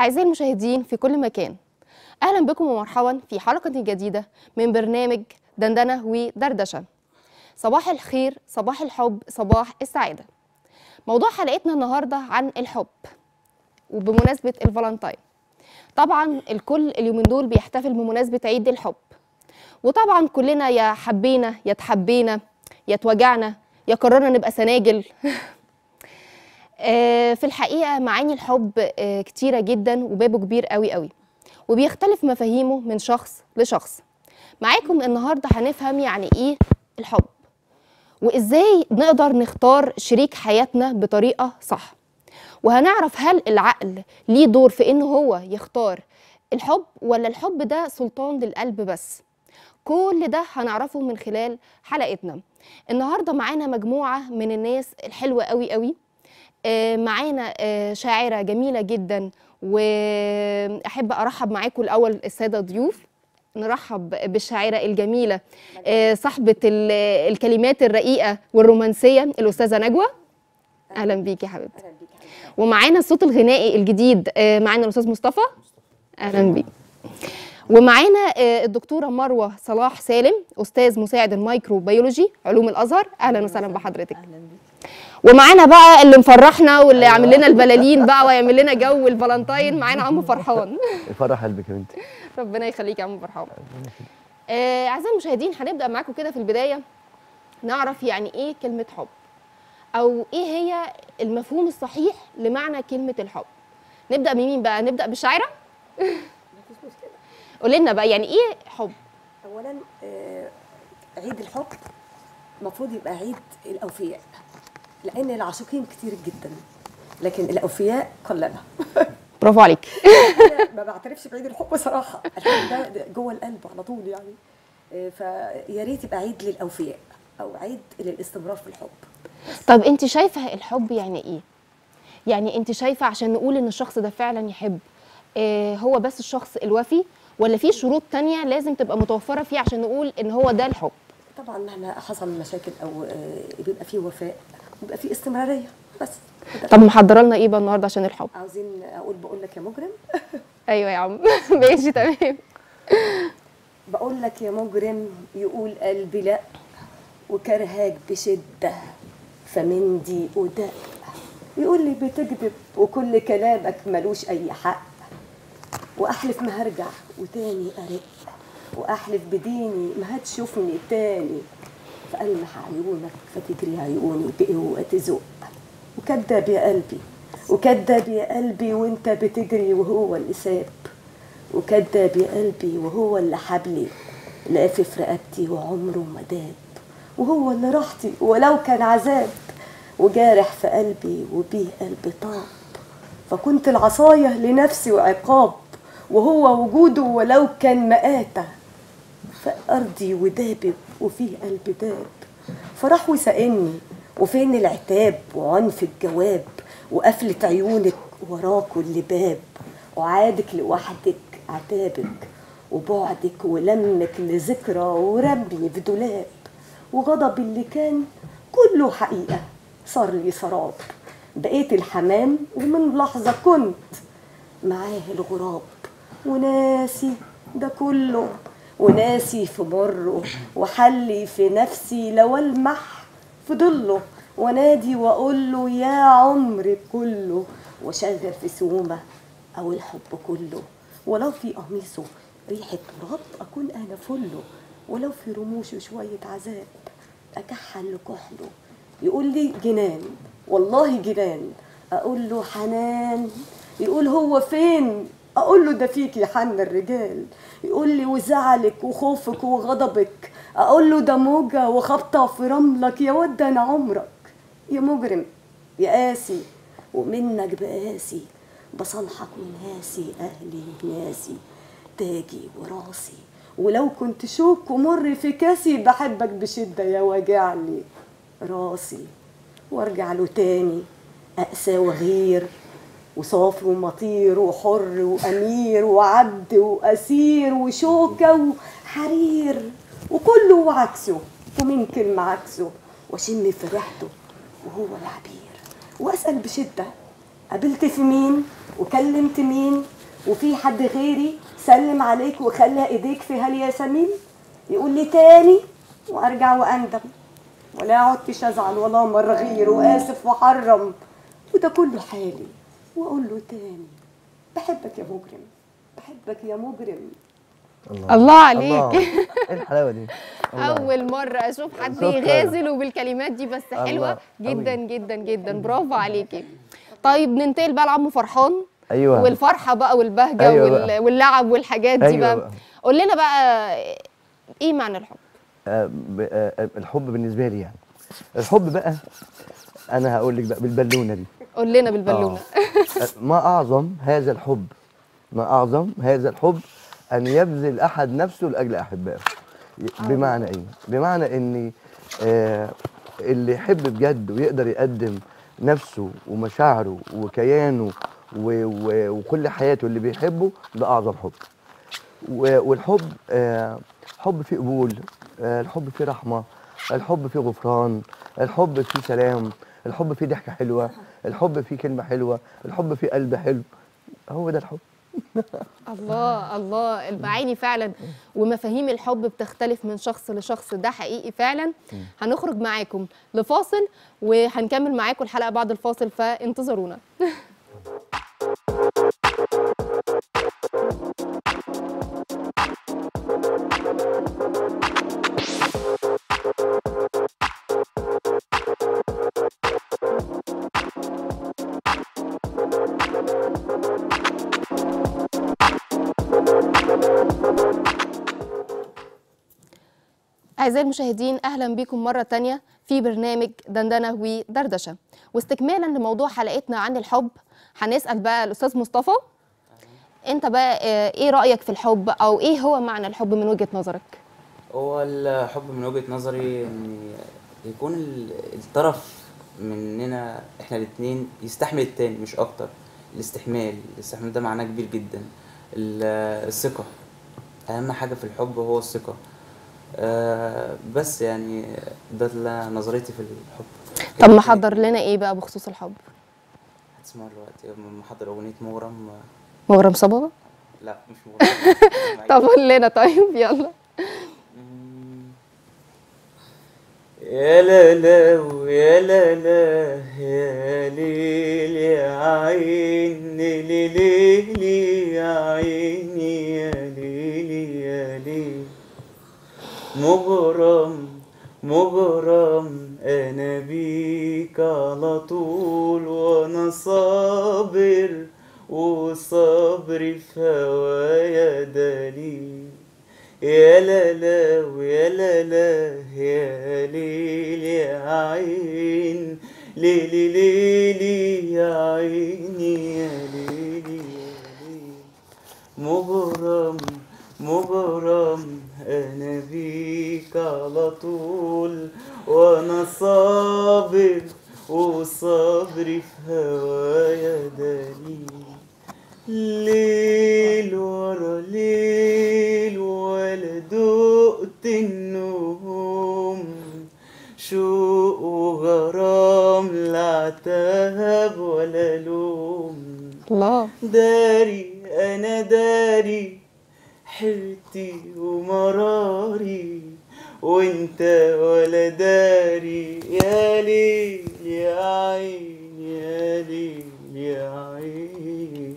أعزائي المشاهدين في كل مكان أهلا بكم ومرحبا في حلقة جديدة من برنامج دندنة ودردشة. صباح الخير صباح الحب صباح السعادة. موضوع حلقتنا النهاردة عن الحب وبمناسبة الفالنتاين. طبعا الكل اليومين دول بيحتفل بمناسبة عيد الحب. وطبعا كلنا يا حبينا يا تحبينا يا توجعنا يا قررنا نبقى سناجل. في الحقيقة معاني الحب آه، كتيرة جدا وبابه كبير قوي قوي. وبيختلف مفاهيمه من شخص لشخص. معاكم النهاردة هنفهم يعني إيه الحب. وإزاي نقدر نختار شريك حياتنا بطريقة صح. وهنعرف هل العقل ليه دور في إن هو يختار الحب ولا الحب ده سلطان للقلب بس. كل ده هنعرفه من خلال حلقتنا. النهارده معانا مجموعة من الناس الحلوة قوي قوي. آه، معانا آه، شاعرة جميلة جدا وأحب أرحب معاكم الأول السادة ضيوف. نرحب بالشاعرة الجميلة آه، صاحبة ال- الكلمات الرقيقة والرومانسية الأستاذة نجوى. أهلا بيكي يا حبيبتي. ومعانا الصوت الغنائي الجديد آه، معانا الأستاذ مصطفى. أهلا بيك. ومعانا آه، الدكتورة مروة صلاح سالم أستاذ مساعد الميكروبيولوجي علوم الأزهر. أهلا وسهلا بحضرتك. ومعانا بقى اللي مفرحنا واللي عامل لنا البلالين بقى ويعمل لنا جو الفالنتاين معانا عم فرحان. فرح قلبك يا بنتي. ربنا يخليك يا عم فرحان. آه، أعزائي المشاهدين هنبدأ معاكم كده في البداية نعرف يعني إيه كلمة حب أو إيه هي المفهوم الصحيح لمعنى كلمة الحب. نبدأ بمين بقى؟ نبدأ بالشاعرة؟ قولي لنا بقى يعني إيه حب؟ اولا آه، عيد الحب المفروض يبقى عيد الأوفياء. لأن العاشقين كتير جدا. لكن الأوفياء قلنا برافو عليك. أنا ما بعترفش بعيد الحب صراحة الحب ده جوه القلب على طول يعني. آه، فيا ريت يبقى عيد للأوفياء أو عيد للاستمرار في الحب. طب أنت شايفة الحب يعني إيه؟ يعني أنت شايفة عشان نقول إن الشخص ده فعلا يحب آه هو بس الشخص الوفي؟ ولا في شروط تانية لازم تبقى متوفرة فيه عشان نقول إن هو ده الحب؟ طبعا مهما حصل مشاكل أو آه، بيبقى فيه وفاء. بيبقى فيه استمرارية. بس. طب محضرة لنا إيه بقى النهارده عشان الحب. عاوزين أقول بقول لك يا مجرم. أيوه يا عم. ماشي تمام. بقول لك يا مجرم يقول قلبي لا وكرهاك بشدة فمن دي ودق يقول لي بتكذب وكل كلامك ملوش أي حق. وأحلف ما هرجع وتاني أرق. وأحلف بديني ما هتشوفني تاني. فألمح عيونك فتجري عيوني بقوة تزق وكداب يا قلبي وكداب يا قلبي وأنت بتجري وهو اللي ساب وكداب يا قلبي وهو اللي حبلي لافف رقبتي وعمره ما داب. وهو اللي راحتي ولو كان عذاب. وجارح في قلبي وبيه قلبي طاب. فكنت العصاية لنفسي وعقاب وهو وجوده ولو كان مآتة. فأرضي ودابب وفيه قلب داب فراح وسألني وفين العتاب وعنف الجواب وقفلة عيونك وراه كل باب وعادك لوحدك عتابك وبعدك ولمك لذكرى وربي في دولاب وغضب اللي كان كله حقيقة صار لي سراب. بقيت الحمام ومن لحظة كنت معاه الغراب. وناسي ده كله. وناسي في مره وحلي في نفسي لو المح في ضله ونادي وأقول له يا عمري كله وشغل في سومة أو الحب كله. ولو في قميصه ريحة تراب أكون أنا فله. ولو في رموشه شوية عذاب أكحل لكحله يقول لي جنان والله جنان. أقول له حنان يقول هو فين؟ أقول له ده فيك يا حن الرجال. يقول لي وزعلك وخوفك وغضبك. أقول له ده موجة وخبطة في رملك. يا ود أنا عمرك. يا مجرم. يا قاسي. ومنك بقاسي. بصالحك وناسي أهلي وناسي تاجي وراسي ولو كنت شوك ومر في كاسي بحبك بشدة يا واجعلي راسي. وارجع له تاني. أقسى وغير. وصافي ومطير وحر وأمير وعبد وأسير وشوكة وحرير. وكله وعكسه ومن كلمه عكسه واشم في ريحته وهو العبير. وأسأل بشدة قابلت في مين؟ وكلمت مين؟ وفي حد غيري سلم عليك وخلى إيديك في هالياسمين يقول لي تاني وأرجع وأندم. ولا عدتش أزعل ولا مره غير وآسف وحرم. وده كله حالي. وأقول له تاني بحبك يا مجرم بحبك يا مجرم. الله. عليك الله. إيه الحلاوة دي؟ الله. أول مرة أشوف حد. يغازل وبالكلمات دي بس الله، حلوة. جدا أوي. جدا جدا برافو عليكي. طيب ننتقل بقى لعمو فرحان. أيوه. والفرحة بقى والبهجة أيوة. بقى. واللعب والحاجات دي أيوة بقى. بقى. قول لنا بقى إيه معنى الحب؟ ب- آه، الحب بالنسبة لي يعني. الحب بقى أنا هقول لك بقى بالبالونة دي. قول لنا بالبالونة. آه، ما أعظم هذا الحب؟ ما أعظم هذا الحب أن يبذل أحد نفسه لأجل أحبائه. بمعنى إيه؟ بمعنى ان آه، اللي يحب بجد ويقدر يقدم نفسه ومشاعره وكيانه و- و- وكل حياته اللي بيحبه ده أعظم حب. والحب آه، حب فيه قبول آه، الحب فيه رحمة الحب فيه غفران الحب فيه سلام الحب فيه ضحكة حلوة الحب فيه كلمة حلوة الحب فيه قلب حلو. هو ده الحب. الله الله. المعاني فعلا. ومفاهيم الحب بتختلف من شخص لشخص. ده حقيقي فعلا. هنخرج معاكم لفاصل وهنكمل معاكم الحلقة بعد الفاصل فانتظرونا. أعزائي المشاهدين أهلا بكم مرة تانية في برنامج دندنة ودردشة. واستكمالا لموضوع حلقتنا عن الحب هنسأل بقى الأستاذ مصطفى أنت بقى آه، إيه رأيك في الحب؟ أو إيه هو معنى الحب من وجهة نظرك؟ هو الحب من وجهة نظري إن يكون ال- الطرف مننا إحنا الاتنين يستحمل التاني مش أكتر. الاستحمال الاستحمال ده معناه كبير جدا. ال- الثقة. أهم حاجة في الحب هو الثقة. آه، بس يعني ده نظريتي في الحب. طب محضر لنا إيه بقى بخصوص الحب؟ هتسمع دلوقتي. محضر أغنية مغرم. مغرم صبابة؟ لا مش مغرم. طب قول لنا. طيب يلا. يا لا لا ويا لا لا يا ليل يا عين ليل ليل يا عيني يا ليل. مغرم مغرم أنا بيك على طول وأنا صابر وصبري في هوايا دليل يا لا لا ويا لا لا يا ليل يا عين ليلي ليلي يا عيني يا ليلي يا ليل مغرم مغرم أنا بيك على طول وأنا صابر وصبري في هوايا دليل. ليل ورا ليل ولا دقت النوم شوق وغرام لا عتاب ولا لوم. الله. داري أنا داري حيرتي ومراري وانت ولا داري يا ليل يا عين يا ليل يا عين.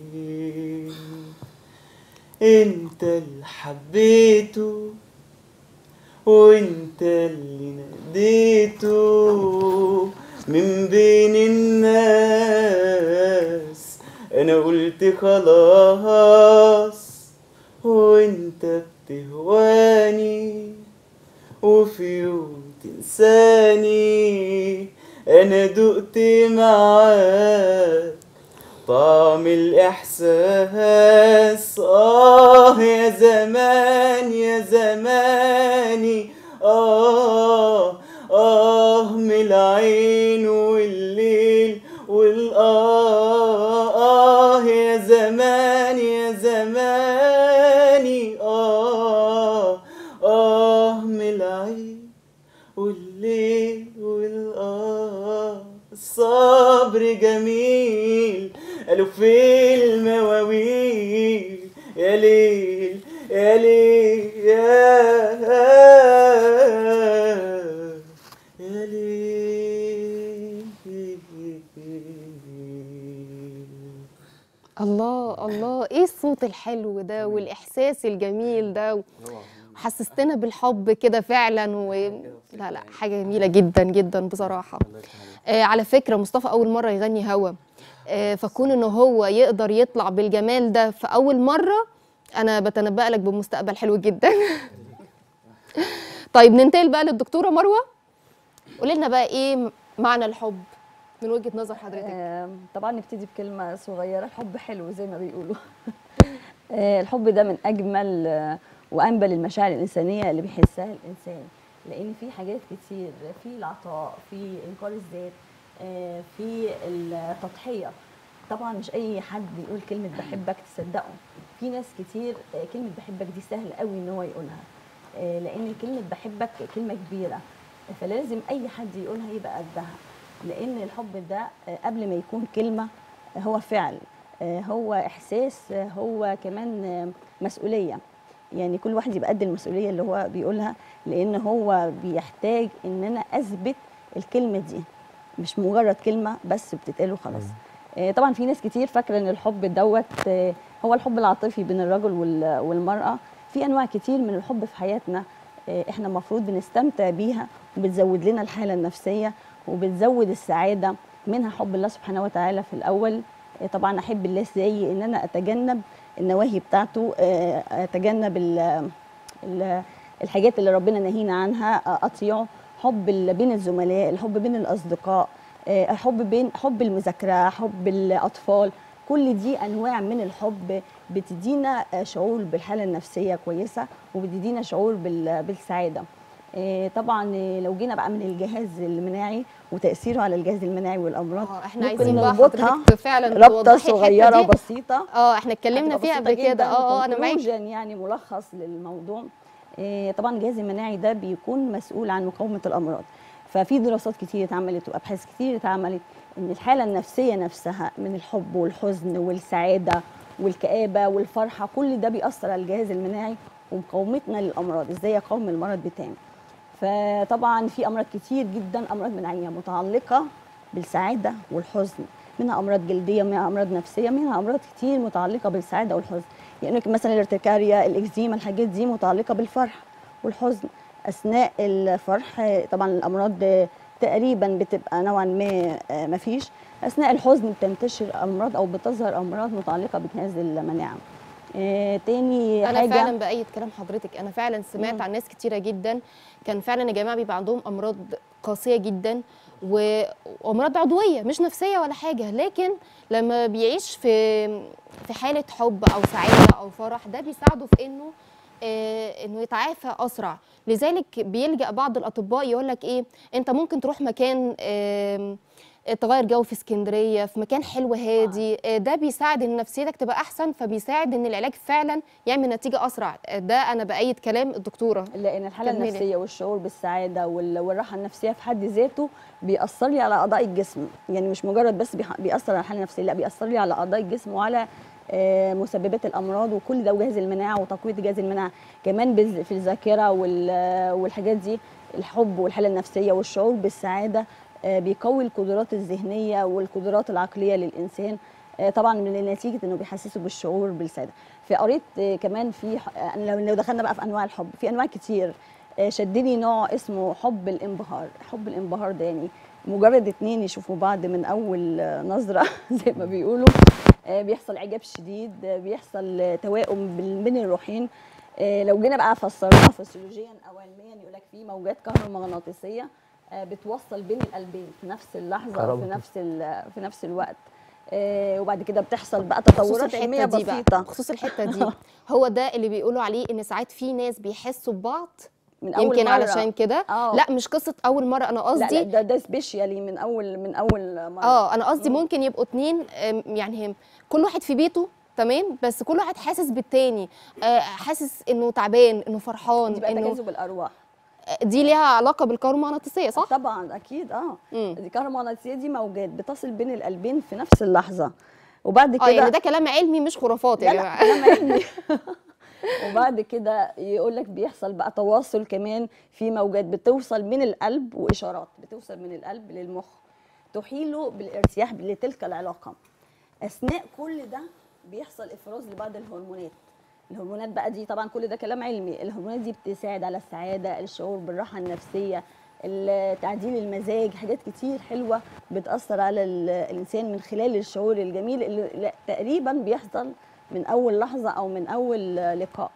انت اللي حبيته وانت اللي ناديته. من بين الناس أنا قلت خلاص وانت بتهواني وفي يوم تنساني أنا دقت معاك. طعم الإحساس آه يا زمان يا زماني. آه آه من العين والليل والآه آه يا زمان. الصبر جميل. قالوا في المواويل يا ليل يا ليل يا يا ليل. الله الله. إيه الصوت الحلو ده والإحساس الجميل حسستنا بالحب كده فعلا و... لا لا حاجة جميلة جدا جدا بصراحة. آه على فكرة مصطفى أول مرة يغني هوا. آه فكون ان هو يقدر يطلع بالجمال ده في أول مرة أنا بتنبأ لك بمستقبل حلو جدا. طيب ننتقل بقى للدكتورة مروة. قولي لنا بقى إيه معنى الحب من وجهة نظر حضرتك؟ آم، طبعا نبتدي بكلمة صغيرة. الحب حلو زي ما بيقولوا. آه، الحب ده من أجمل وأنبل المشاعر الإنسانية اللي بيحسها الإنسان. لأن في حاجات كتير في العطاء في إنكار الذات آه، في التضحية. طبعا مش أي حد يقول كلمة بحبك تصدقه. في ناس كتير آه، كلمة بحبك دي سهل قوي إن هو يقولها. آه، لأن كلمة بحبك كلمة كبيرة. فلازم أي حد يقولها يبقى قدها. لأن الحب ده قبل ما يكون كلمة هو فعل. هو إحساس هو كمان مسؤولية. يعني كل واحد يبقى قد المسؤولية اللي هو بيقولها لأن هو بيحتاج إن أنا أثبت الكلمة دي. مش مجرد كلمة بس بتتقال وخلاص. آه، طبعا في ناس كتير فاكرة إن الحب دوت آه، هو الحب العاطفي بين الرجل وال- والمرأة. في أنواع كتير من الحب في حياتنا آه، إحنا المفروض بنستمتع بيها وبتزود لنا الحالة النفسية وبتزود السعادة منها حب الله سبحانه وتعالى في الأول. طبعا أحب الله إزاي؟ إن أنا أتجنب النواهي بتاعته آه، أتجنب ال- ال- الحاجات اللي ربنا نهينا عنها اطيعه حب بين الزملاء الحب بين الأصدقاء آه، حب بين حب المذاكرة حب الأطفال كل دي أنواع من الحب بتدينا آه، شعور بالحالة النفسية كويسة وبتدينا شعور بال- بالسعادة. طبعا لو جينا بقى من الجهاز المناعي وتأثيره على الجهاز المناعي والأمراض. آه إحنا عايزين بقى حضرتك فعلا الحتة صغيرة. بسيطة. آه إحنا اتكلمنا فيها قبل كده. آه آه أنا معاك. يعني ملخص للموضوع. إيه طبعا الجهاز المناعي ده بيكون مسؤول عن مقاومة الأمراض. ففي دراسات كتير اتعملت وأبحاث كتير اتعملت إن الحالة النفسية نفسها من الحب والحزن والسعادة والكآبة والفرحة كل ده بيأثر على الجهاز المناعي ومقاومتنا للأمراض. إزاي أقاوم المرض بتاعي فطبعا في أمراض كتير جدا أمراض مناعيه متعلقة بالسعادة والحزن منها أمراض جلدية منها أمراض نفسية منها أمراض كتير متعلقة بالسعادة والحزن. يعني مثلا الارتكاريا الإكزيما الحاجات دي متعلقة بالفرح والحزن. أثناء الفرح طبعا الأمراض تقريبا بتبقى نوعا ما آه، مفيش. أثناء الحزن بتنتشر أمراض أو بتظهر أمراض متعلقة بجهاز المناعة. آه، تاني أنا حاجة. فعلا بايد كلام حضرتك أنا فعلا سمعت مم. عن ناس كتيرة جدا. كان فعلا يا جماعة بيبقى عندهم أمراض قاسية جدا وأمراض عضوية مش نفسية ولا حاجة. لكن لما بيعيش في في حالة حب أو سعادة أو فرح ده بيساعده في إنه آه، إنه يتعافى أسرع. لذلك بيلجأ بعض الأطباء يقول لك إيه أنت ممكن تروح مكان آم، تغير جو في اسكندرية في مكان حلو هادي آه، ده بيساعد إن نفسيتك تبقى أحسن فبيساعد إن العلاج فعلا يعمل نتيجة أسرع. آه، ده أنا بأيد كلام الدكتورة لأن الحالة كملي. النفسية والشعور بالسعادة وال- والراحة النفسية في حد ذاته بيأثر لي على أعضاء الجسم. يعني مش مجرد بس بيأثر على الحالة النفسية لا بيأثر لي على أعضاء الجسم وعلى آه، مسببات الأمراض وكل ده وجهاز المناعة وتقوية جهاز المناعة. كمان في الذاكرة وال- والحاجات دي الحب والحالة النفسية والشعور بالسعادة آه، بيقوي القدرات الذهنية والقدرات العقلية للإنسان آه، طبعا من نتيجه إنه بيحسسه بالشعور بالسعادة. فقريت آه، كمان في آه، لو دخلنا بقى في أنواع الحب في أنواع كتير آه، شدني نوع اسمه حب الانبهار. حب الانبهار ده يعني مجرد اتنين يشوفوا بعض من أول آه، نظرة زي ما بيقولوا. آه، بيحصل إعجاب شديد آه، بيحصل آه، توائم بين الروحين. آه، لو جينا بقى فسرناها فسيولوجيا أو علميا يقول لك في موجات كهرومغناطيسية آه، بتوصل بين القلبين في نفس اللحظة في. نفس ال- في نفس الوقت. آه، وبعد كده بتحصل بقى تطورات علمية بقى بسيطة. بخصوص الحتة دي. هو ده اللي بيقولوا عليه إن ساعات في ناس بيحسوا ببعض من أول يمكن مرة. علشان كده. آه. لا مش قصة أول مرة. أنا لا لا قصدي ده ده سبيشالي من أول من أول مرة. آه أنا قصدي ممكن يبقوا اتنين يعني هم كل واحد في بيته تمام؟ بس كل واحد حاسس بالتاني. آه، حاسس إنه تعبان إنه فرحان إنه تجاذب الأرواح. دي ليها علاقة بالكهرومغناطيسية صح؟ طبعا أكيد آه. مم. دي الكهرومغناطيسيه دي موجات بتصل بين القلبين في نفس اللحظة. وبعد آه كده يعني ده كلام علمي مش خرافات يا جماعة. كلام علمي. وبعد كده يقول لك بيحصل بقى تواصل كمان في موجات بتوصل من القلب وإشارات بتوصل من القلب للمخ تحيله بالارتياح لتلك العلاقة. أثناء كل ده بيحصل إفراز لبعض الهرمونات. الهرمونات بقى دي طبعا كل ده كلام علمي. الهرمونات دي بتساعد على السعادة الشعور بالراحة النفسية ال- تعديل المزاج حاجات كتير حلوة بتأثر على ال- الإنسان من خلال الشعور الجميل اللي تقريبا بيحصل من أول لحظة أو من أول لقاء.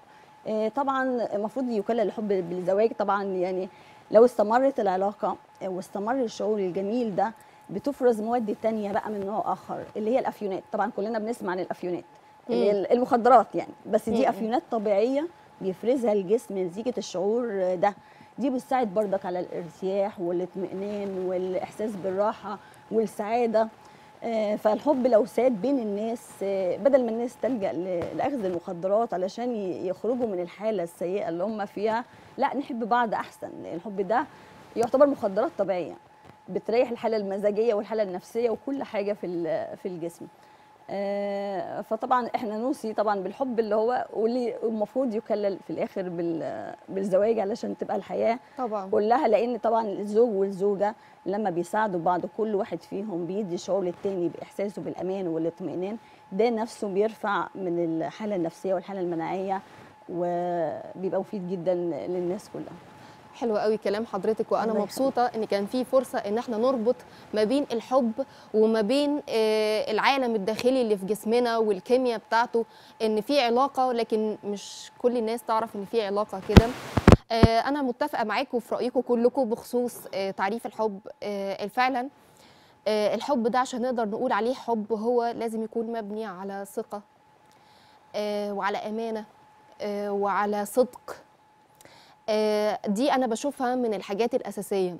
آه، طبعا المفروض يكلل الحب بالزواج طبعا. يعني لو استمرت العلاقة واستمر الشعور الجميل ده بتفرز مواد تانية بقى من نوع آخر اللي هي الأفيونات. طبعا كلنا بنسمع عن الأفيونات. المخدرات يعني. بس دي أفيونات طبيعية بيفرزها الجسم نتيجة الشعور ده. دي بتساعد برضك على الارتياح والاطمئنان والإحساس بالراحة والسعادة. آه، فالحب لو ساد بين الناس آه، بدل ما الناس تلجأ لأخذ المخدرات علشان يخرجوا من الحالة السيئة اللي هم فيها لا نحب بعض أحسن. الحب ده يعتبر مخدرات طبيعية بتريح الحالة المزاجية والحالة النفسية وكل حاجة في في الجسم. فطبعا إحنا نوصي طبعا بالحب اللي هو واللي المفروض يكلل في الآخر بال- بالزواج علشان تبقى الحياة طبعا. كلها. لأن طبعا الزوج والزوجة لما بيساعدوا بعض كل واحد فيهم بيدي شعور للتاني بإحساسه بالأمان والاطمئنان ده نفسه بيرفع من الحالة النفسية والحالة المناعية وبيبقى مفيد جدا للناس كلها. حلو قوي كلام حضرتك وأنا مبسوطة إن كان في فرصة إن إحنا نربط ما بين الحب وما بين آه، العالم الداخلي اللي في جسمنا والكيمياء بتاعته إن في علاقة لكن مش كل الناس تعرف إن في علاقة كده. آه، أنا متفقة معاكم في رأيكم كلكم بخصوص آه، تعريف الحب فعلا الحب ده عشان نقدر نقول عليه حب هو لازم يكون مبني على ثقة وعلى أمانة وعلى صدق. دي أنا بشوفها من الحاجات الأساسية.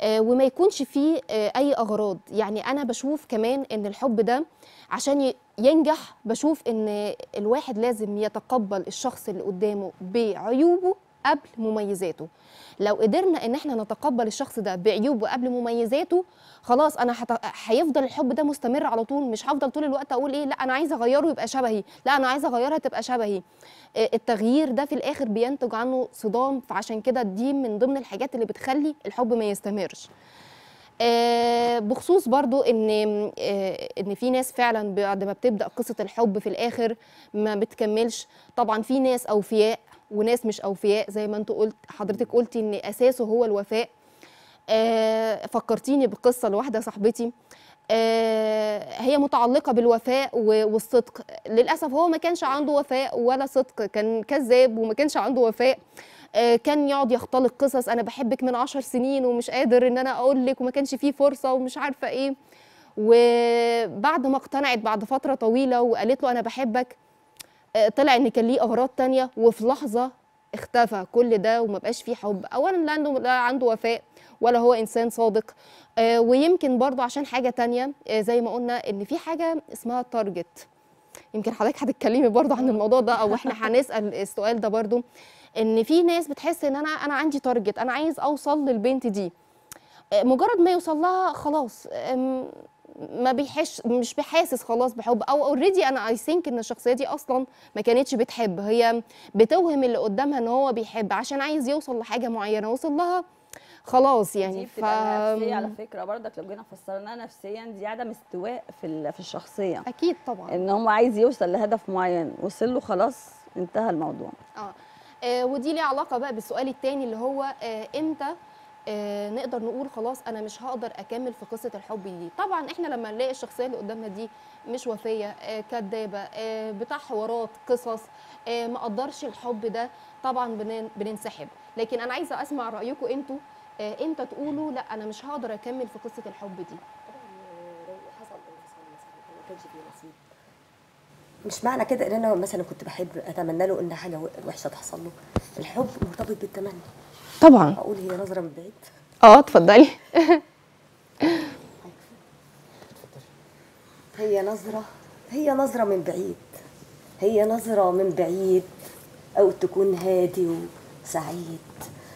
آه، وما يكونش فيه آه، أي أغراض. يعني أنا بشوف كمان إن الحب ده عشان ينجح بشوف إن الواحد لازم يتقبل الشخص اللي قدامه بعيوبه قبل مميزاته. لو قدرنا إن إحنا نتقبل الشخص ده بعيوبه قبل مميزاته خلاص أنا. هيفضل الحب ده مستمر على طول مش هفضل طول الوقت أقول إيه لأ أنا عايزه أغيره يبقى شبهي لأ أنا عايزه أغيرها تبقى شبهي. آه، التغيير ده في الآخر بينتج عنه صدام فعشان كده دي من ضمن الحاجات اللي بتخلي الحب ما يستمرش. آه، بخصوص برضو إن آه، إن في ناس فعلا بعد ما بتبدأ قصة الحب في الآخر ما بتكملش. طبعا في ناس أوفياء وناس مش أوفياء زي ما انت قلت حضرتك قلتي إن أساسه هو الوفاء. آه، فكرتيني بقصة لواحدة صاحبتي. آه، هي متعلقة بالوفاء والصدق. للأسف هو ما كانش عنده وفاء ولا صدق كان كذاب وما كانش عنده وفاء. آه، كان يقعد يختلق قصص أنا بحبك من عشر سنين ومش قادر إن أنا أقول لك وما كانش فيه فرصة ومش عارفة إيه. وبعد ما اقتنعت بعد فترة طويلة وقالت له أنا بحبك طلع إن كان ليه أغراض تانية وفي لحظة اختفى كل ده وما بقاش فيه حب. اولا لا عنده لا عنده وفاء ولا هو إنسان صادق. آه، ويمكن برضو عشان حاجة تانية آه، زي ما قلنا إن في حاجة اسمها target يمكن حضرتك هتتكلمي برضو عن الموضوع ده أو إحنا هنسأل السؤال ده برضو إن في ناس بتحس إن أنا أنا عندي target أنا عايز أوصل للبنت دي. آه، مجرد ما يوصل لها خلاص ما بيحش مش بيحس خلاص بحب أو already أنا I think إن الشخصية دي أصلا ما كانتش بتحب. هي بتوهم اللي قدامها إن هو بيحب عشان عايز يوصل لحاجة معينة وصل لها خلاص يعني. دي بتبقى نفسية على فكرة برضك لو جينا فسرناها نفسيا دي عدم استواء في في الشخصية. أكيد طبعا. إن هو عايز يوصل لهدف معين وصل له خلاص انتهى الموضوع. آه. آه، ودي ليها علاقة بقى بالسؤال التاني اللي هو آه، إمتى نقدر نقول خلاص أنا مش هقدر أكمل في قصة الحب دي. طبعا إحنا لما نلاقي الشخصية اللي قدامنا دي مش وفية آه، كدابة آه، بتاع حوارات قصص آه، ما قدرش الحب ده طبعا بن- بننسحب. لكن أنا عايزة أسمع رايكم أنتوا آه، إمتى تقولوا لأ أنا مش هقدر أكمل في قصة الحب دي. حصل مثلا ما كانش نصيب مش معنى كده إن أنا مثلا كنت بحب أتمنى له إن حاجة وحشة تحصل له. الحب مرتبط بالتمني. طبعا. أقول هي نظرة من بعيد. آه اتفضلي. هي نظرة هي نظرة من بعيد. هي نظرة من بعيد أو تكون هادي وسعيد.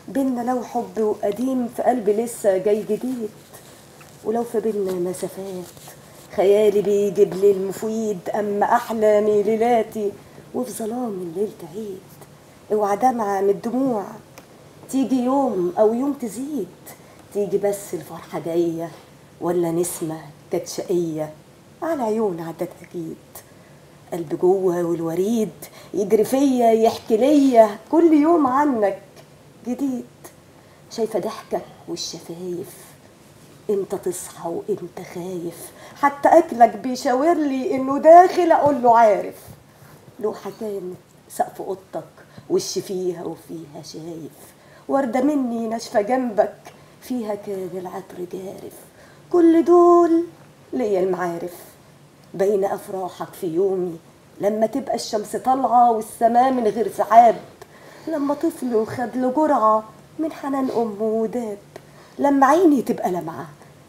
بينا لو حب وقديم في قلبي لسه جاي جديد. ولو في بينا مسافات خيالي بيجيب لي المفيد. أما احلامي ليلاتي وفي ظلام الليل تعيد. اوعى دمعة من الدموع تيجي يوم أو يوم تزيد تيجي بس الفرحة جاية ولا نسمة كانت شقية على عيون عدت أكيد. قلب جوه والوريد يجري فيا يحكي ليا كل يوم عنك. جديد. شايفة ضحكك والشفايف. إمتى تصحى وإمتى خايف؟ حتى أكلك بيشاور لي إنه داخل أقول له عارف. لوحة كانت سقف أوضتك وش فيها وفيها شايف. وردة مني ناشفة جنبك فيها كان العطر جارف. كل دول ليا المعارف. بين أفراحك في يومي لما تبقى الشمس طالعة والسماء من غير سحاب لما طفل خد له جرعة من حنان أمه وداب. لما عيني تبقى لمعة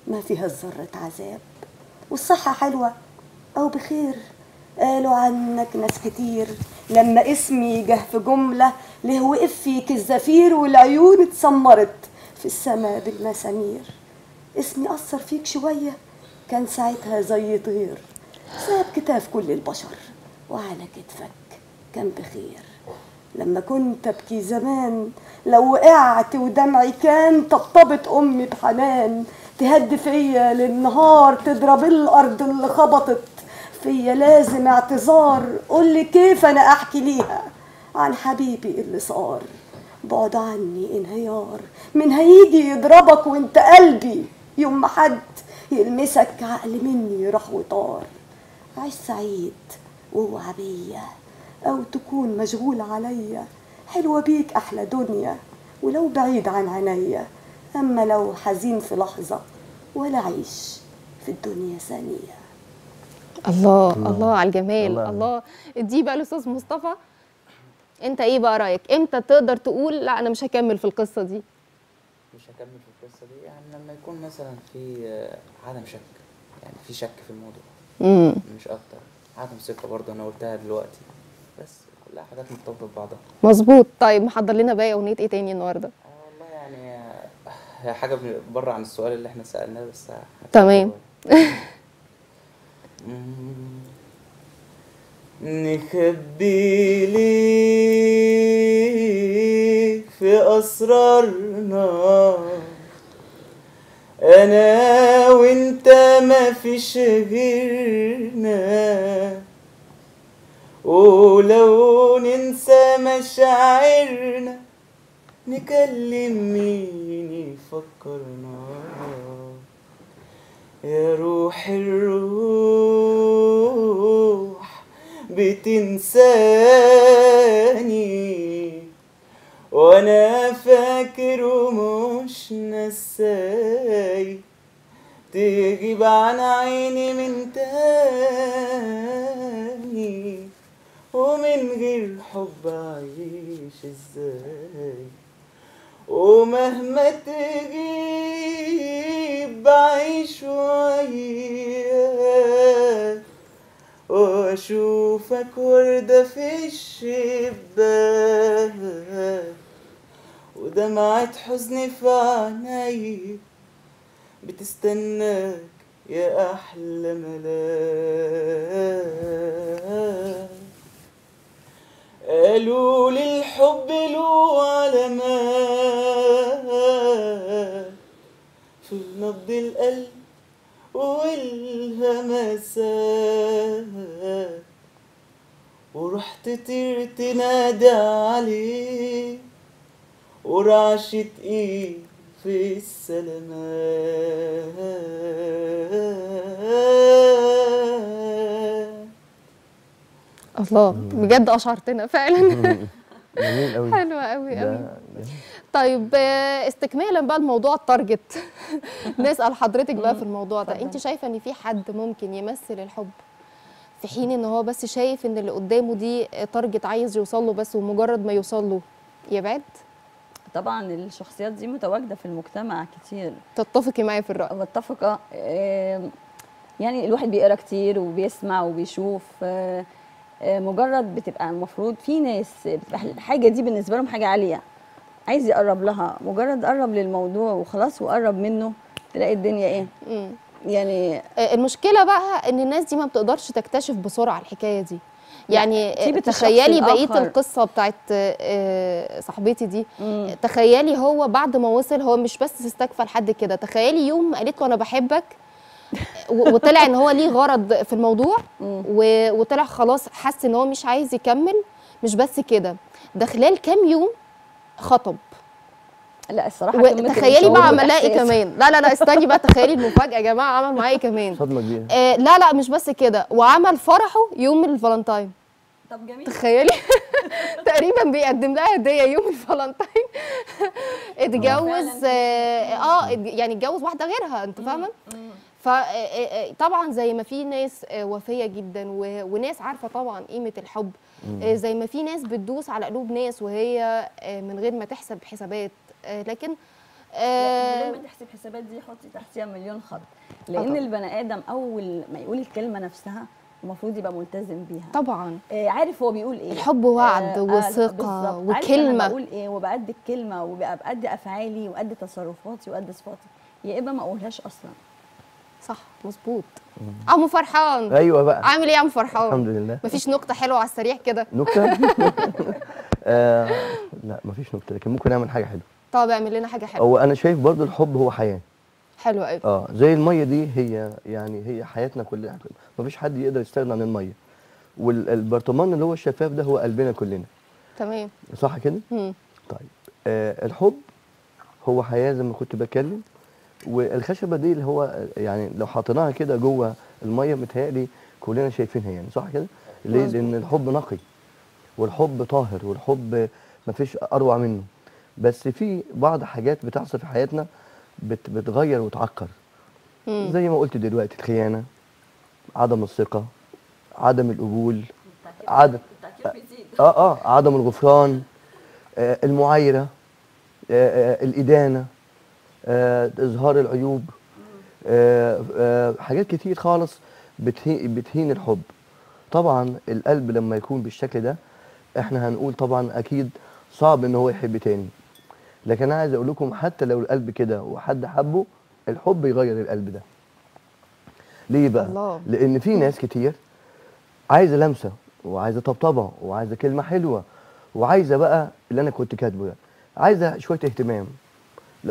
ما فيها ذره عذاب. والصحة حلوة أو بخير قالوا عنك ناس كتير. لما اسمي جه في جملة ليه وقف فيك الزفير والعيون اتسمرت في السما بالمسامير. اسمي أثر فيك شوية كان ساعتها زي طير. ساب كتاف كل البشر وعلى كتفك كان بخير. لما كنت أبكي زمان لو وقعت ودمعي كان طبطبت أمي بحنان. تهد فيا للنهار تضرب الأرض اللي خبطت. فيا لازم اعتذار. قولي كيف أنا أحكي ليها؟ عن حبيبي اللي صار. بعد عني انهيار. من هيجي يضربك وانت قلبي. يوم ما حد يلمسك عقل مني راح وطار. عيش سعيد. واوعى بيا. أو تكون مشغول عليا. حلوة بيك أحلى دنيا. ولو بعيد عن عينيا. أما لو حزين في لحظة. ولا عيش في الدنيا ثانية الله الله. على الجمال الله. الله. اديه بقى الأستاذ مصطفى. انت إيه بقى رأيك؟ إمتى تقدر تقول لا أنا مش هكمل في القصة دي؟ مش هكمل في القصة دي؟ يعني لما يكون مثلا في عدم شك يعني في شك في الموضوع. امم مش أكتر. عدم ثقة برضه أنا قلتها دلوقتي. بس كلها حاجات مرتبطة ببعضها. مظبوط. طيب محضر لنا بقى أغنية إيه تاني النهارده؟ آه والله يعني آه، هي حاجة بره عن السؤال اللي إحنا سألناه بس تمام. نخبي ليه في أسرارنا. أنا وأنت ما فيش غيرنا ولو ننسى مشاعرنا نكلم مين يفكرنا يا روح الروح بتنساني. وأنا فاكر ومش نساي. تغيب عن عيني من تاني. ومن غير حب أعيش إزاي؟ ومهما تغيب بعيش وياك وأشوفك وردة في الشباك. ودمعة حزني في عيني بتستناك يا أحلى ملاك. قالوا لي الحب له علامات في نبض القلب والهمسات ورحت طير تنادى عليه ورعشة ايد في السلامات الله بجد اشعرتنا فعلا. جميل قوي حلوة قوي قوي طيب آه، استكمالا بقى لموضوع التارجت نسأل حضرتك بقى في الموضوع ده. أنت شايفة إن في حد ممكن يمثل الحب في حين إن هو بس شايف إن اللي قدامه دي تارجت عايز يوصل له بس ومجرد ما يوصل له يبعد طبعا الشخصيات دي متواجدة في المجتمع كتير. تتفقي معايا في الرأي. متفقة يعني الواحد بيقرأ كتير وبيسمع وبيشوف آه، مجرد بتبقى المفروض في ناس بتبقى الحاجة دي بالنسبة لهم حاجة عالية. عايز يقرب لها مجرد قرب للموضوع وخلاص وقرب منه تلاقي الدنيا إيه؟ مم. يعني آه، المشكلة بقى إن الناس دي ما بتقدرش تكتشف بسرعة الحكاية دي. يعني تخيلي بقية. القصة بتاعت آه، صاحبتي دي. تخيلي هو بعد ما وصل هو مش بس استكفى لحد كده. تخيلي يوم قالت له أنا بحبك وطلع ان هو ليه غرض في الموضوع وطلع خلاص حس ان هو مش عايز يكمل مش بس كده ده خلال كام يوم خطب. لا الصراحة الشعور بقى عمل إيه. كمان. لا لا لا استني بقى تخيلي المفاجأة يا جماعة عمل معايا كمان. صدمة كبيرة. آه لا لا مش بس كده وعمل فرحه يوم الفالنتاين. طب جميل. تخيلي. تقريبا بيقدم لها هديه يوم الفالنتين اتجوز آه آه، يعني اتجوز واحدة غيرها انت فاهمة؟ فطبعا زي ما في ناس آه، وفية جدا وناس عارفة طبعا قيمة الحب. آه، زي ما في ناس بتدوس على قلوب ناس وهي آه، من غير ما تحسب حسابات. آه، لكن آه، لما تحسب حسابات دي حطي تحتيها مليون خط. لأن طبعا. البني آدم أول ما يقول الكلمة نفسها المفروض يبقى ملتزم بيها. طبعا. آه عارف هو بيقول إيه. الحب وعد آه، وثقة بالظبط. عارف بقول إيه وبأدي الكلمة وبقى بأدي أفعالي وأدي تصرفاتي وأدي صفاتي يا إما ما أقولهاش أصلا. صح مظبوط. عمو فرحان. أيوه بقى. عامل إيه يا عم فرحان؟ الحمد لله. مفيش نكتة حلوة على السريع كده. نكتة؟ آه لا مفيش نكتة لكن ممكن نعمل حاجة حلوة. طب اعمل لنا حاجة حلوة. هو أنا شايف برضو الحب هو حياة. حلوة قوي آه زي المية دي هي يعني هي حياتنا كلنا مفيش حد يقدر يستغنى عن المية. والبرطمان اللي هو الشفاف ده هو قلبنا كلنا. تمام. صح كده. طيب. آه الحب هو حياة زي ما كنت بتكلم. والخشبة دي اللي هو يعني لو حطيناها كده جوه المية متهيألي كلنا شايفينها يعني صح كده؟ ليه؟ لأن الحب نقي والحب طاهر والحب مفيش أروع منه. بس في بعض حاجات بتحصل في حياتنا بت بتغير وتعكر. مم. زي ما قلت دلوقتي الخيانة عدم الثقة عدم القبول عدم آه آه عدم الغفران آه المعايرة آه آه الإدانة. إظهار العيوب. آه آه حاجات كتير خالص بتهي بتهين الحب. طبعا القلب لما يكون بالشكل ده إحنا هنقول طبعا أكيد صعب إن هو يحب تاني. لكن أنا عايز أقول لكم حتى لو القلب كده وحد حبه الحب يغير القلب ده. ليه بقى؟ الله. لأن في ناس كتير عايزة لمسة وعايزة طبطبة وعايزة كلمة حلوة وعايزة بقى اللي أنا كنت كاتبه ده عايزة شوية اهتمام.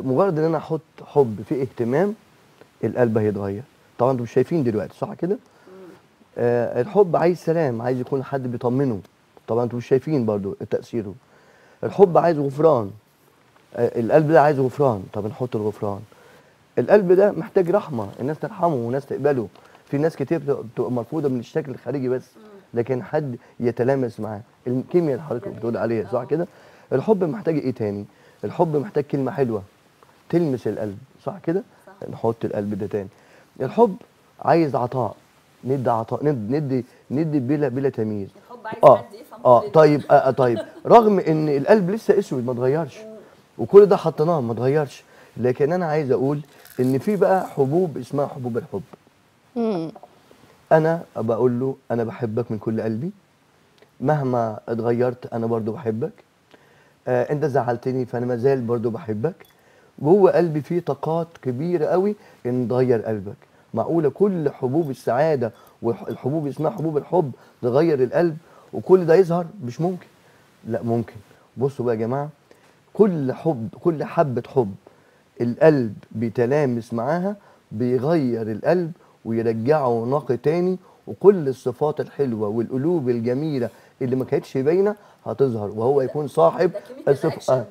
مجرد إن أنا أحط حب في اهتمام القلب هيتغير. طبعا أنتم مش شايفين دلوقتي صح كده؟ آه الحب عايز سلام عايز يكون حد بيطمنه. طبعا أنتم مش شايفين برضو تأثيره. الحب عايز غفران. آه القلب ده عايز غفران. طب نحط الغفران. القلب ده محتاج رحمة الناس ترحمه والناس تقبله. في ناس كتير بتبقى- بتبقى مرفوضة من الشكل الخارجي بس لكن حد يتلامس معاه. الكيمياء اللي حضرتك بتقول عليها صح كده؟ الحب محتاج إيه تاني؟ الحب محتاج كلمة حلوة. تلمس القلب صح كده؟ نحط القلب ده تاني. الحب عايز عطاء ندي عطاء ندي ندي, ندي بلا بلا تمييز. الحب عايز آه حد يفهم آه. طيب آه آه، طيب. رغم إن القلب لسه أسود ما اتغيرش. وكل ده حطيناه ما اتغيرش. لكن أنا عايز أقول إن في بقى حبوب اسمها حبوب الحب. مم. أنا بقول له أنا بحبك من كل قلبي. مهما اتغيرت أنا برضو بحبك. آه أنت زعلتني فأنا ما زال برضو بحبك. جوه قلبي فيه طاقات كبيرة قوي إن تغير قلبك. معقولة كل حبوب السعادة والحبوب اسمها حبوب الحب تغير القلب وكل ده يظهر؟ مش ممكن. لا ممكن. بصوا بقى يا جماعة كل حب كل حبة حب القلب بيتلامس معاها بيغير القلب ويرجعه نقي تاني وكل الصفات الحلوة والقلوب الجميلة اللي ما كانتش باينة هتظهر وهو يكون صاحب الصف- آه،.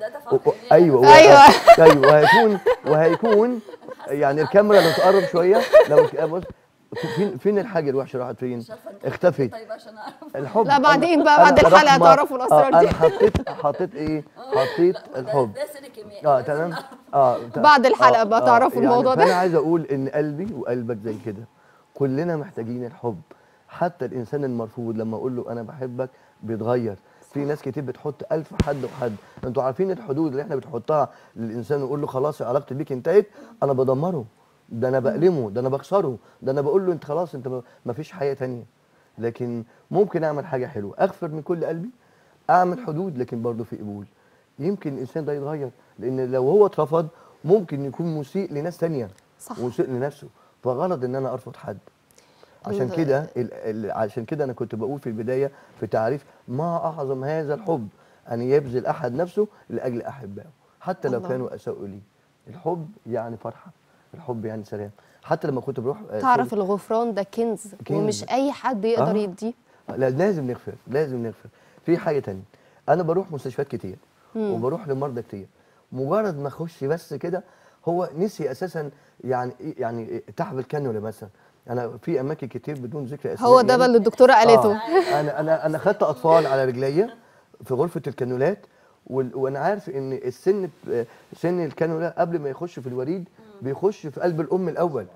أيوه و- أيوة. أيوه وهيكون وهيكون يعني الكاميرا لو تقرب شوية لو ك- بص فين فين الحاجة الوحشة راحت فين؟ اختفت طيب عشان أعرف الحب لا، بعدين بقى بعد الحلقة رحمة- تعرفوا الأسرار آه، دي. أنا حطيت حطيت إيه؟ حطيت الحب ده سر كيميائي آه تمام آه بعد الحلقة بقى تعرفوا يعني الموضوع ده. فأنا عايز أقول إن قلبي وقلبك زي كده كلنا محتاجين الحب حتى الإنسان المرفوض لما أقول له أنا بحبك بيتغير. في ناس كتير بتحط ألف حد وحد. أنتوا عارفين الحدود اللي إحنا بنحطها للإنسان ونقول له خلاص علاقتي بيك انتهت أنا بدمره. ده أنا بألمه ده أنا بكسره. ده أنا بقول له أنت خلاص أنت ما فيش حياة تانية. لكن ممكن أعمل حاجة حلوة. أغفر من كل قلبي أعمل حدود لكن برضه في قبول. يمكن الإنسان ده يتغير لأن لو هو اترفض ممكن يكون مسيء لناس تانية صح. ومسيء لنفسه. فغلط إن أنا أرفض حد. عشان. كده عشان كده أنا كنت بقول في البداية في تعريف ما أعظم هذا الحب أن يبذل أحد نفسه لأجل أحبائه حتى لو الله. كانوا أساءوا لي الحب يعني فرحة الحب يعني سلام حتى لما كنت بروح آه، تعرف الغفران ده كنز, كنز. ومش أي حد يقدر آه. يديه لا لازم نغفر لازم نغفر في حاجة تانية أنا بروح مستشفيات كتير وبروح لمرضى كتير مجرد ما أخش بس كده هو نسي أساسا يعني إيه- يعني إيه تعب الكانولا مثلا أنا في أماكن كتير بدون ذكر أسماء هو ده يعني. اللي الدكتوره قالته آه. أنا أنا أنا خدت أطفال على رجليا في غرفة الكانولات وأنا عارف إن السن سن الكانولا قبل ما يخش في الوريد بيخش في قلب الأم الأول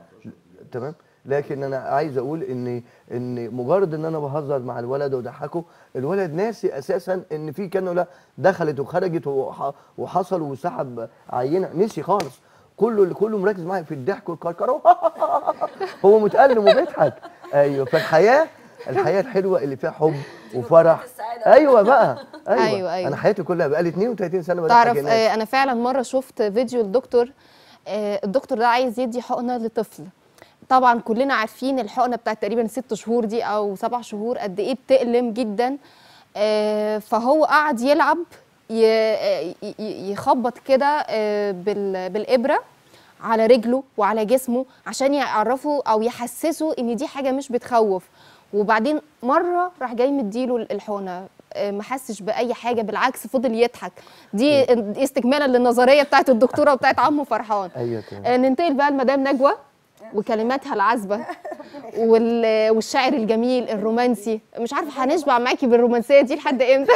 تمام لكن أنا عايز أقول إن إن مجرد إن أنا بهزر مع الولد وضحكه الولد ناسي أساسا إن في كانولا دخلت وخرجت وح- وحصل وسحب عينة نسي خالص كله كله مركز معايا في الضحك والكركرة. هو متألم وبيضحك. أيوه فالحياة الحياة الحلوة اللي فيها حب وفرح. أيوه بقى أيوه, أيوة، أيوة. أنا حياتي كلها بقالي 32 سنة بضحك تعرف. آه، أنا فعلا مرة شفت فيديو الدكتور آه، الدكتور ده عايز يدي حقنة لطفل. طبعا كلنا عارفين الحقنة بتاعت تقريبا ست شهور دي أو سبع شهور قد إيه بتألم جدا. آه، فهو قعد يلعب يخبط كده آه، بال- بالإبرة على رجله وعلى جسمه عشان يعرفوا أو يحسسوا إن دي حاجة مش بتخوف. وبعدين مرة راح جاي مديله الحقنة آه، ما حسش بأي حاجة بالعكس فضل يضحك. دي استكمالا للنظرية بتاعت الدكتورة وبتاعت عمو فرحان. أيوه تمام. آه، ننتقل بقى لمدام نجوى. وكلماتها العذبة وال- والشعر الجميل الرومانسي. مش عارفة هنشبع معاكي بالرومانسية دي لحد إمتى؟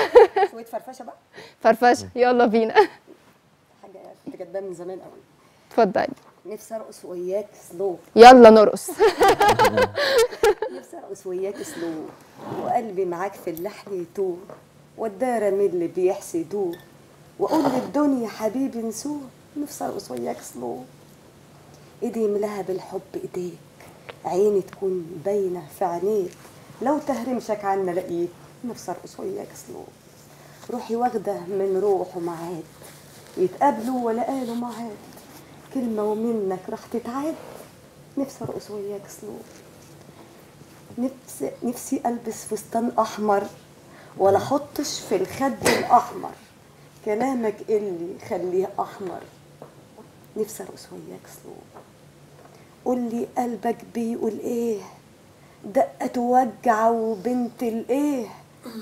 شوية فرفشة بقى. فرفشة. يلا بينا. حاجة كنت كاتباها من زمان قوي اتفضلي. نفسي أرقص وياك سلو يلا نرقص. نفسي أرقص وياك سلو وقلبي معاك في اللحن يتوه والدار من اللي بيحسدوه. واقول للدنيا حبيبي نسوه. نفسي أرقص وياك سلو ايدي ملاها بالحب ايديك عيني تكون باينة في عينيك. لو تهرمشك عنا لقيت نفسي ارقص وياك سلو روحي واخدة من روح ومعاد يتقابلوا ولا قالوا معاد. كلمة ومنك راح تتعاد. نفسي ارقص وياك سلو نفسي نفسي ألبس فستان أحمر ولا أحطش في الخد الأحمر. كلامك اللي خليه أحمر. نفسي ارقص وياك سلو قولي قلبك بيقول إيه؟ دقة توجع وبنت الإيه؟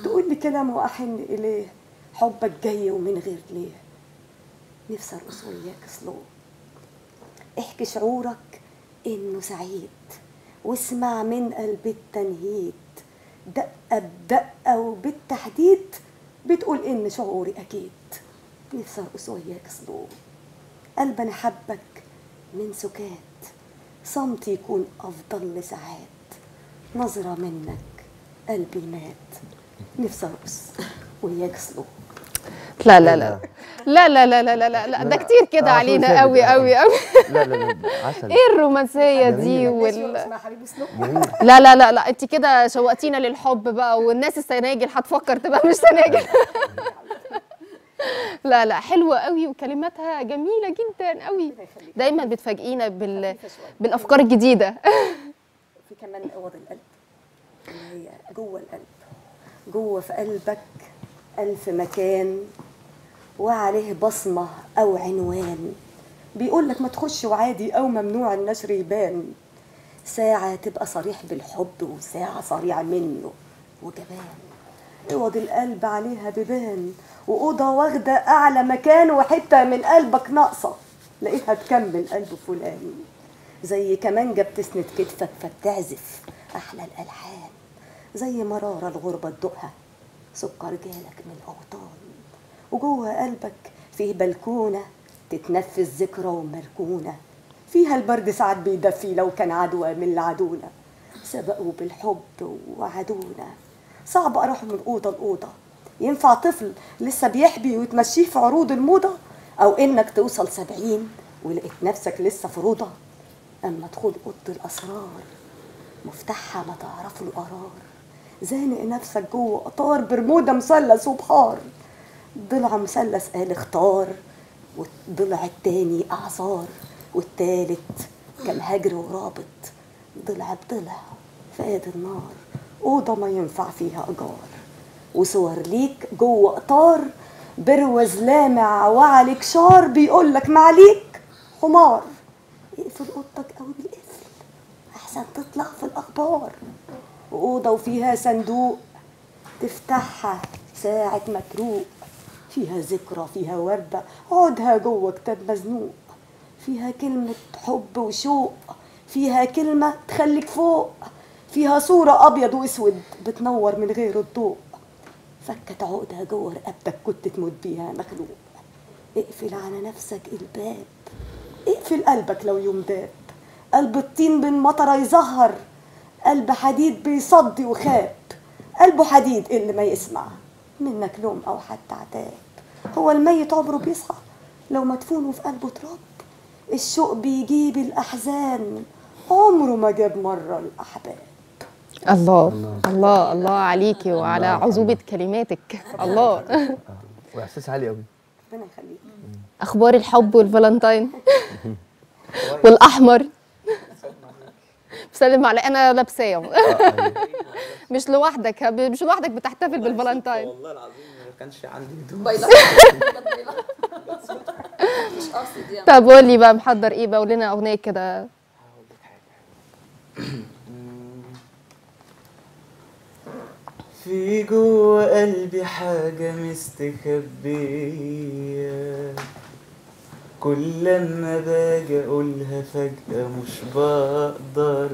تقول لي كلام وأحن إليه. حبك جاي ومن غير ليه؟ نفسي ارقص وياك سلو احكي شعورك إنه سعيد. واسمع من قلب التنهيد. دقة بدقة وبالتحديد بتقول إن شعوري أكيد. نفسي ارقص وياك سلو قلب أنا حبك من سكات. صمتي يكون افضل لساعات نظرة منك قلبي مات نفسي ارقص وياك سلو لا لا لا لا لا لا لا لا لا, لا. ده كتير كده آه، علينا قوي آه. قوي قوي لا لا لا عسل إيه الرومانسيه دي. وال لا لا لا لا انت كده شوقتينا للحب بقى والناس السناجل هتفكر تبقى مش سناجل لا لا حلوة قوي وكلماتها جميلة جدا قوي دايما بتفاجئينا بال... بالأفكار الجديدة. في كمان أوض القلب اللي هي جوه القلب. جوه في قلبك ألف مكان وعليه بصمة أو عنوان. بيقول لك ما تخش وعادي أو ممنوع النشر يبان. ساعة تبقى صريح بالحب وساعة صريع منه وجبان. أوض القلب عليها بيبان. وأوضة واخدة أعلى مكان وحتة من قلبك ناقصة. لقيتها تكمل قلب فلان. زي كمانجة بتسند كتفك فبتعزف. أحلى الألحان. زي مرارة الغربة تدوقها. سكر جالك من الأوطان وجوه قلبك فيه بلكونة تتنفس ذكرى ومركونة. فيها البرد ساعات بيدفي لو كان عدوى من العدونة. سبقوا بالحب وعدونا. صعب أروح من أوضة لأوضة. ينفع طفل لسه بيحبي وتمشيه في عروض الموضة؟ أو إنك توصل سبعين ولقيت نفسك لسه في روضة؟ أما تدخل أوضة الأسرار مفتاحها ما تعرف له قرار زانق نفسك جوه قطار برمودا مثلث وبحار. ضلع مثلث قال اختار والضلع التاني أعذار. والتالت كان هجر ورابط ضلع بضلع فقاد النار. أوضة ما ينفع فيها إيجار. وصور ليك جوه قطار بروز لامع وعليك شار بيقول لك معليك حمار. اقفل أوضتك قوي بالقفل أحسن تطلع في الأخبار. واوضه وفيها صندوق. تفتحها. ساعة ما تروق فيها ذكرى فيها وردة. عودها جوه كتاب مزنوق. فيها كلمة حب وشوق. فيها كلمة تخليك فوق. فيها صورة أبيض وأسود بتنور من غير الضوء. فكت عقدها جوه رقبتك كنت تموت بيها مخلوق. اقفل على نفسك الباب. اقفل قلبك لو يوم داب قلب الطين بالمطره يزهر. قلب حديد بيصدي وخاب. قلبه حديد اللي ما يسمع. منك لوم أو حتى عتاب. هو الميت عمره بيصحى. لو مدفونه في قلبه تراب. الشوق بيجيب الأحزان. عمره ما جاب مرة الأحباب. الله. الله. الله عليكي وعلى عذوبة كلماتك. الله. وإحساس عالي قوي ربنا يخليك. أخبار الحب والفالنتاين. والأحمر. بسلم على أنا لابساه مش لوحدك مش لوحدك بتحتفل بالفالنتاين. والله العظيم ما كانش عندي هدوم. طب قول لي بقى محضر إيه بقى؟ قول لنا أغنية كده هقول لك حاجة في جوه قلبي حاجة مستخبية. كل لما باجي أقولها فجأة مش بقدر.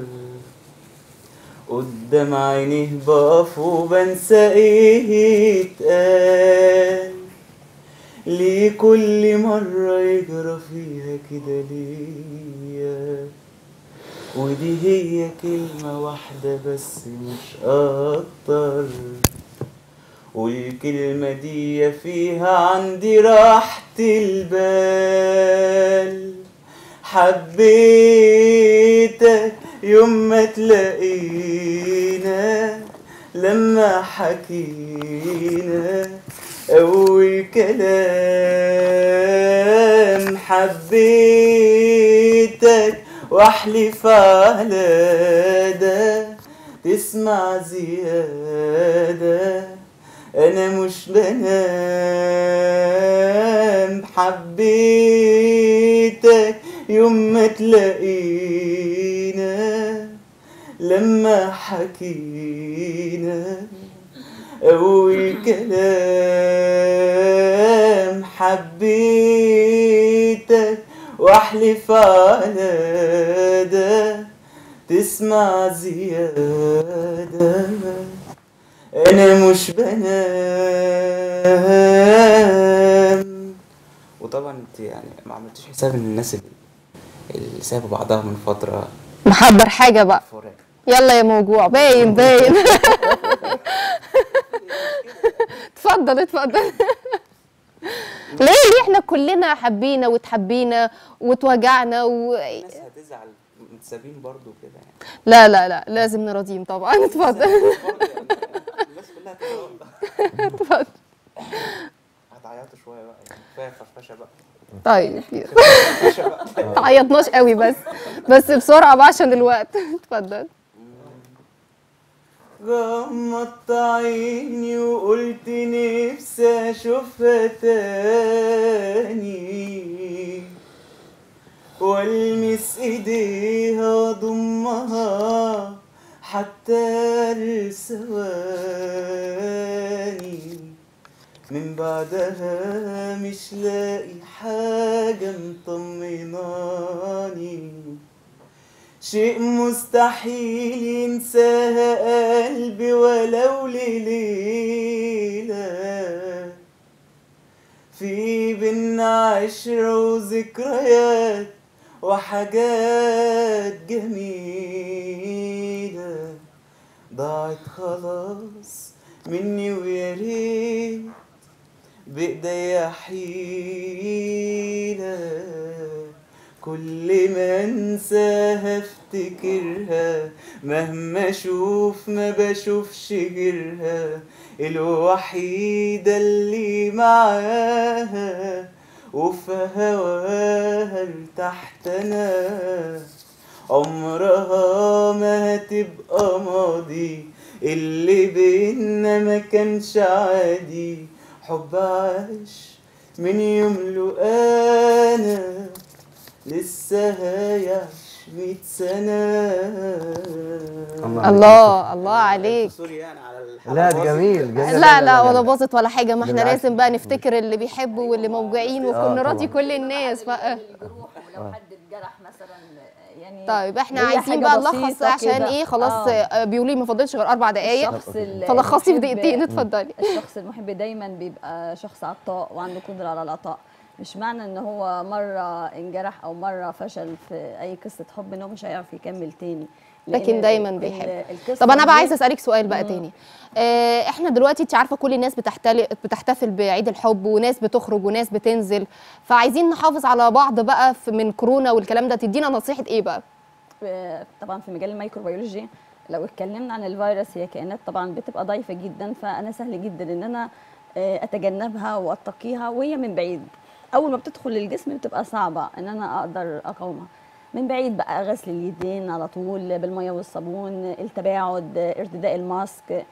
قدام عينيه بقف وبنسى إيه اتقال ليه كل مرة يجرى فيها كده ليا؟ ودي هي كلمة واحدة بس مش أكتر. والكلمة دي فيها عندي راحة البال. حبيتك يوم ما تلاقينا لما حكينا أول كلام. حبيتك واحلف على ده تسمع زيادة. أنا مش بنام حبيتك يوم ما تلاقينا. لما حكينا أول كلام حبيتك واحلف على ده تسمع زيادة. أنا مش بنام. وطبعا أنت يعني ما عملتش حساب إن الناس اللي, اللي سابوا بعضها من فترة. محضر حاجة بقى. فراق يلا يا موجوع. باين باين. اتفضل اتفضل. ليه؟ ليه إحنا كلنا حبينا وتحبينا وتوجعنا و... الناس هتزعل. متسابين برضو كده يعني. لا لا لا لازم نراضيهم طبعا. اتفضل. يعني. الناس كلها اتفضل. هتعيطوا شوية بقى يعني. كفاية فرفشة بقى. طيب تعيطناش قوي بس. بس بسرعة بقى عشان الوقت. اتفضل. غمضت عيني وقلت نفسي اشوفها تاني والمس إيديها واضمها حتى الثواني من بعدها مش لاقي حاجة مطمناني. شيء مستحيل ينساها قلبي ولو لليلة. في بينا عشرة وذكريات وحاجات جميلة. ضاعت خلاص مني ويا ريت بإيديا حيلة. كل ما انساها افتكرها مهما أشوف ما بشوفش غيرها الوحيدة اللي معاها وفي هواها ارتحت أنا. عمرها ما هتبقى ماضي اللي بينا ما كانش عادي. حب عاش من يوم له أنا لسه هيعيش ميت سنة الله الله الله عليك. سوري يعني على لا. جميل جميل. لا لا ولا باظت ولا حاجة. ما إحنا. لازم بقى نفتكر اللي بيحبوا واللي موجوعين آه، ونكون نراضي طبعاً. كل الناس. بقى الجروح ولو حد اتجرح مثلا يعني طيب إحنا عايزين حاجة بقى نلخص عشان. إيه؟ خلاص آه. آه، بيقولوا لي ما فاضلش غير أربع دقائق فلخصي في دقيقتين. اتفضلي. الشخص المحب دايما بيبقى شخص عطاء وعنده قدرة على العطاء. مش معنى إن هو مرة انجرح أو مرة فشل في أي قصة حب إن هو مش هيعرف يكمل تاني. لكن دايما بيحب. طب أنا بقى عايزة أسألك سؤال بقى تاني. آه إحنا دلوقتي أنت عارفة كل الناس بتحتل بتحتفل بعيد الحب وناس بتخرج وناس بتنزل. فعايزين نحافظ على بعض بقى من كورونا والكلام ده. تدينا نصيحة إيه بقى؟ في- طبعا في مجال الميكروبيولوجي لو اتكلمنا عن الفيروس هي كائنات طبعا بتبقى ضعيفة جدا فأنا سهل جدا إن أنا آه، أتجنبها وأتقيها وهي من بعيد. أول ما بتدخل الجسم بتبقى صعبة إن أنا أقدر أقاومها. من بعيد بقى غسل اليدين على طول بالمية والصابون التباعد ارتداء الماسك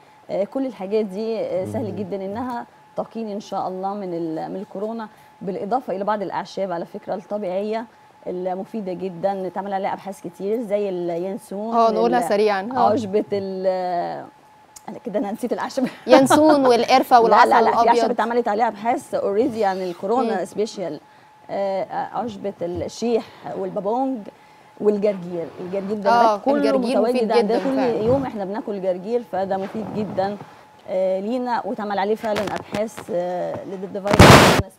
كل الحاجات دي آه، سهل جدا إنها تقيني إن شاء الله من من الكورونا. بالإضافة إلى بعض الأعشاب على فكرة الطبيعية المفيدة جدا اتعمل عليها أبحاث كتير زي اليانسون آه نقولها سريعا. آه. عشبة ال أنا كده أنا نسيت الأعشاب. ينسون والقرفة والعسل لا لا لا في أعشاب الابيض اتعملت عليها ابحاث already عن. الكورونا special عشبة الشيح والبابونج والجرجير. الجرجير ده آه، كله الجرجير مفيد متواجد جداً كل فعلاً. يوم إحنا بناكل جرجير فده مفيد جدا آه، لينا واتعمل عليه فعلا أبحاث آه، ضد فيروس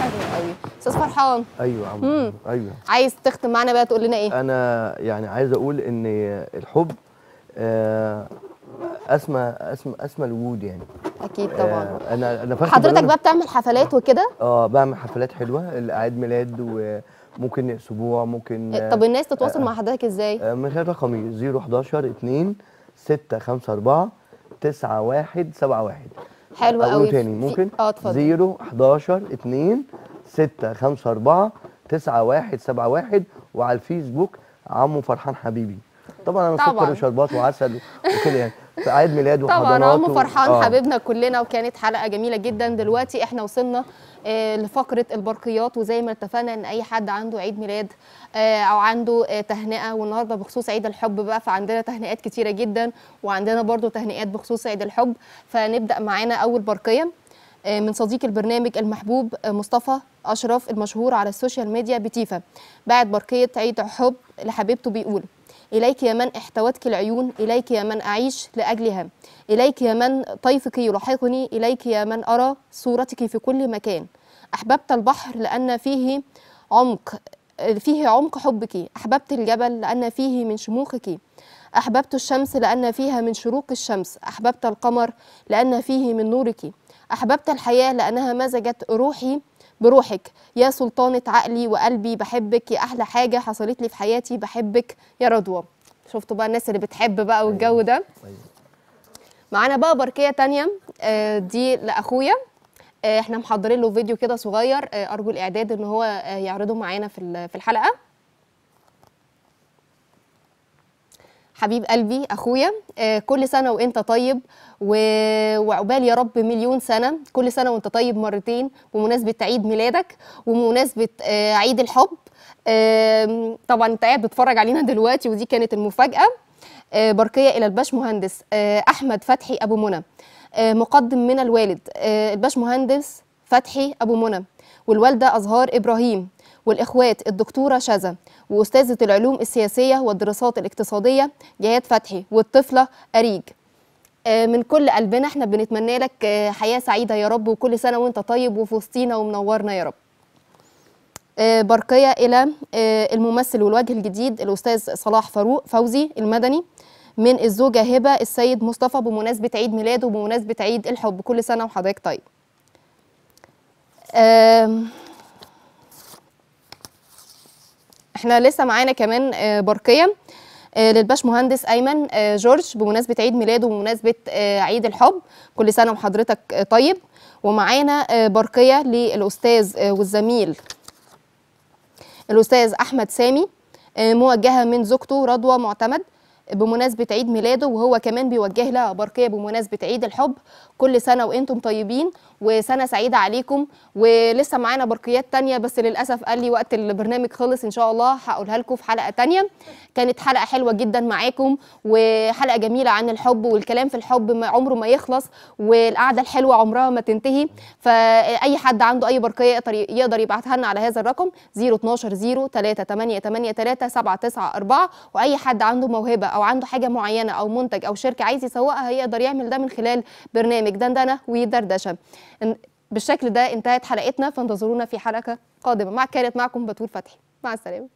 حلو قوي. أستاذ فرحان. أيوه عم. أيوه. عايز تختم معانا بقى تقول لنا إيه؟ أنا يعني عايز أقول إن الحب آه، أسمى أسمى أسمى الوجود يعني. أكيد طبعا. آه، أنا أنا فاكر حضرتك بقى بتعمل حفلات وكده؟ آه بعمل حفلات حلوة الأعياد ميلاد وممكن أسبوع ممكن آه، طب الناس تتواصل مع حضرتك إزاي؟ آه، من خلال رقمي 011 2 654 9171 حلو أقوله قوي. تاني ممكن؟ آه اتفضل. 011 2 654 9171 وعلى الفيسبوك عمو فرحان حبيبي. طبعا أنا. سكر وشربات وعسل وكده يعني. في عيد ميلاد طبعا وحضانات عمو و- فرحان آه. حبيبنا كلنا وكانت حلقة جميلة جدا. دلوقتي إحنا وصلنا آه، لفقرة البرقيات. وزي ما اتفقنا إن أي حد عنده عيد ميلاد آه، أو عنده آه، تهنئة. والنهاردة بخصوص عيد الحب بقى فعندنا تهنئات كتيرة جدا وعندنا برضو تهنئات بخصوص عيد الحب. فنبدأ معانا أول برقية من صديق البرنامج المحبوب مصطفى أشرف المشهور على السوشيال ميديا بتيفا. بعد برقية عيد حب لحبيبته بيقول إليك يا من احتوتك العيون إليك يا من أعيش لأجلها إليك يا من طيفك يلاحقني إليك يا من أرى صورتك في كل مكان. أحببت البحر لأن فيه عمق فيه عمق حبك. أحببت الجبل لأن فيه من شموخك. أحببت الشمس لأن فيها من شروق الشمس. أحببت القمر لأن فيه من نورك. أحببت الحياة لأنها مزجت روحي بروحك. يا سلطانة عقلي وقلبي بحبك. يا أحلى حاجة حصلت لي في حياتي بحبك. يا رضوى. شفتوا بقى الناس اللي بتحب بقى والجو ده؟ أيوة. معانا بقى بركية تانية. آه، دي لأخويا. آه، إحنا محضرين له فيديو كده صغير. آه، أرجو الإعداد إن هو يعرضه معانا في ال- في الحلقة حبيب قلبي أخويا. آه، كل سنة وإنت طيب وعقبال يا رب مليون سنة. كل سنة وإنت طيب مرتين بمناسبة عيد ميلادك ومناسبة آه، عيد الحب. طبعا أنت قاعد بتتفرج علينا دلوقتي ودي كانت المفاجأة. آه، برقية إلى الباش مهندس أحمد فتحي أبو منى. مقدم من الوالد الباش مهندس فتحي أبو منى. والوالدة أزهار إبراهيم. والإخوات الدكتورة شذا وأستاذة العلوم السياسية والدراسات الاقتصادية جهاد فتحي والطفلة أريج. آه، من كل قلبنا إحنا بنتمنى لك آه، حياة سعيدة يا رب وكل سنة وأنت طيب وفي وسطينا ومنورنا يا رب. آه، برقية إلى آه، الممثل والوجه الجديد الأستاذ صلاح فاروق فوزي المدني من الزوجة هبة السيد مصطفى بمناسبة عيد ميلاده وبمناسبة عيد الحب. كل سنة وحضرتك طيب. إحنا لسه معانا كمان آه، برقيه آه، للباش مهندس أيمن آه، جورج بمناسبة عيد ميلاده وبمناسبه آه، عيد الحب. كل سنة وحضرتك طيب. ومعانا برقيه للأستاذ والزميل الأستاذ أحمد سامي موجهة من زوجته رضوى معتمد بمناسبة عيد ميلاده. وهو كمان بيوجه لها برقية بمناسبة عيد الحب. كل سنة وأنتم طيبين. وسنة سعيدة عليكم. ولسه معانا برقيات تانية بس للأسف قال لي وقت البرنامج خلص إن شاء الله هقولها لكم في حلقة تانية. كانت حلقة حلوة جدا معاكم وحلقة جميلة عن الحب والكلام في الحب ما عمره ما يخلص والقعدة الحلوة عمرها ما تنتهي. فأي حد عنده أي برقية يقدر يبعتها لنا على هذا الرقم 012 0 3 8 8 3 7 9 4 وأي حد عنده موهبة أو عنده حاجة معينة أو منتج أو شركة عايز يسوقها يقدر يعمل ده من خلال برنامج دندنة ودردشة إن- بالشكل ده انتهت حلقتنا فانتظرونا في حلقة قادمة. مع كانت معكم بتول فتحي. مع السلامة.